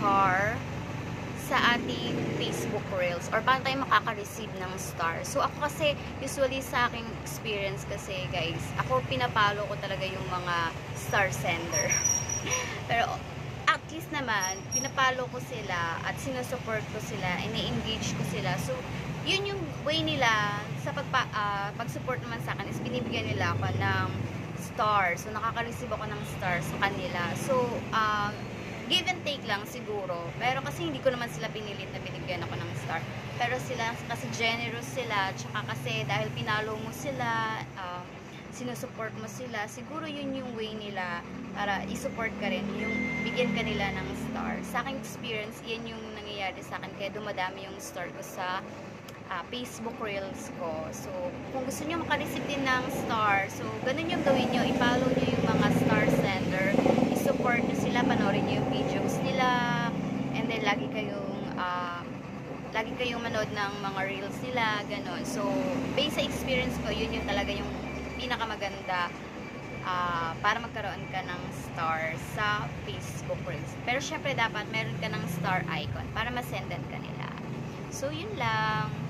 star sa ating Facebook Reels or paano tayo makaka-receive ng star. So, ako kasi, usually sa aking experience kasi, guys, ako pinapalo ko talaga yung mga star sender. Pero, at least naman, pinapalo ko sila at sinusupport ko sila, ini-engage ko sila. So, yun yung way nila sa pagpa, ah, pag-support naman sa akin is binibigyan nila ako ng star. So, nakaka-receive ako ng star sa kanila. So, um, give and take lang siguro. Pero kasi hindi ko naman sila pinilit na binigyan ako ng star. Pero sila, kasi generous sila, tsaka kasi dahil pinalo mo sila, um, sinusupport mo sila, siguro yun yung way nila para i-support ka rin, yung bigyan ka nila ng star. Sa aking experience, yan yung nangyayari sa akin, kaya dumadami yung star ko sa ah, Facebook Reels ko. So, kung gusto nyo makareceive din ng star, so, ganun yung gawin nyo. I-follow nyo yung mga star sender. I-support nyo sila, panoorin nyo yung videos nila. And then, lagi kayong, ah, lagi kayong manood ng mga reels nila, ganun. So, based sa experience ko, yun yung talaga yung pinakamaganda ah, para magkaroon ka ng star sa Facebook Reels. Pero syempre dapat meron ka ng star icon para masendan ka nila. So, yun lang.